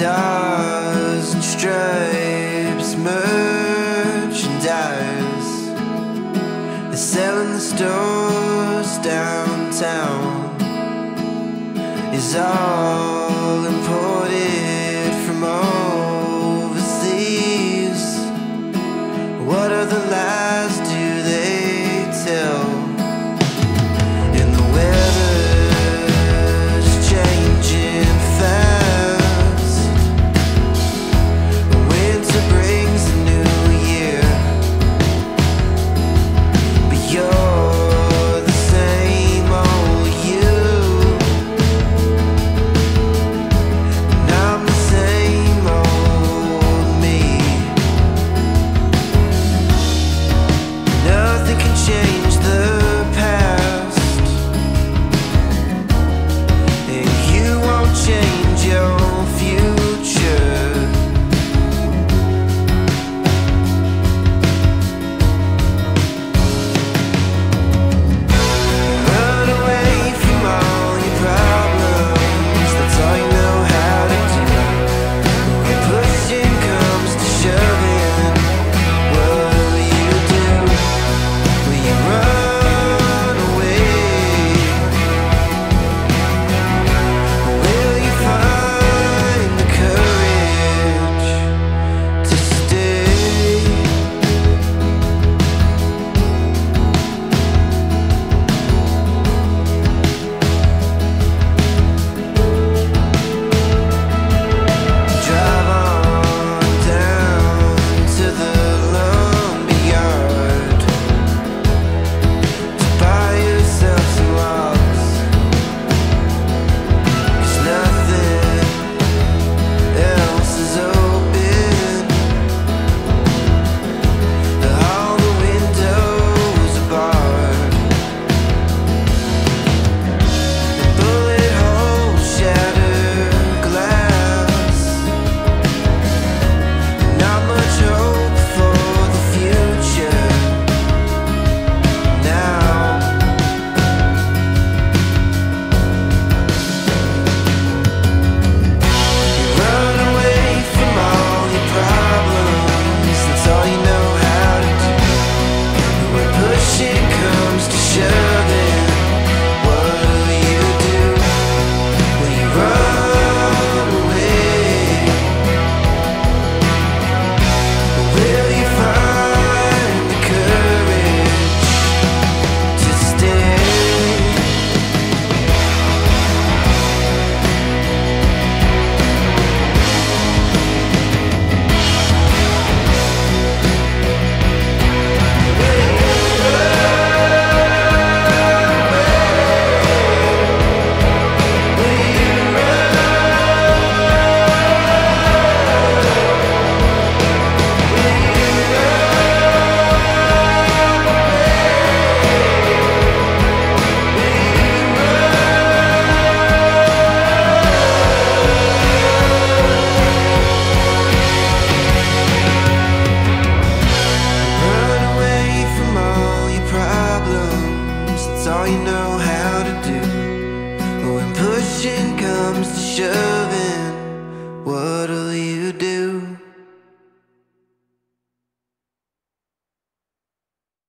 stars and stripes merchandise. They're selling the stores downtown. Is all all you know how to do. When pushing comes to shoving What'll you